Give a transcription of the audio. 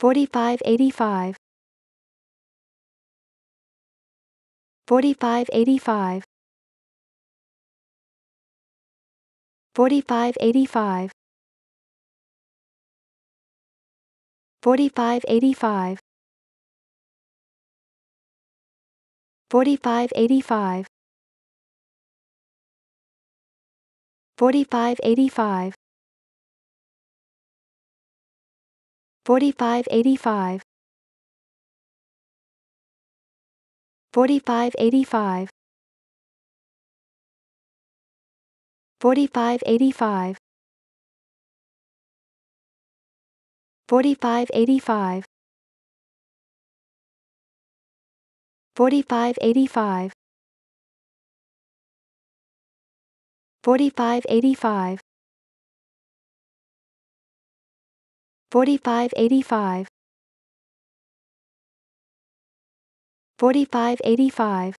4585 4585 4585 4585 4585 4585 4585 4585 4585 4585 4585 4585 4585 4585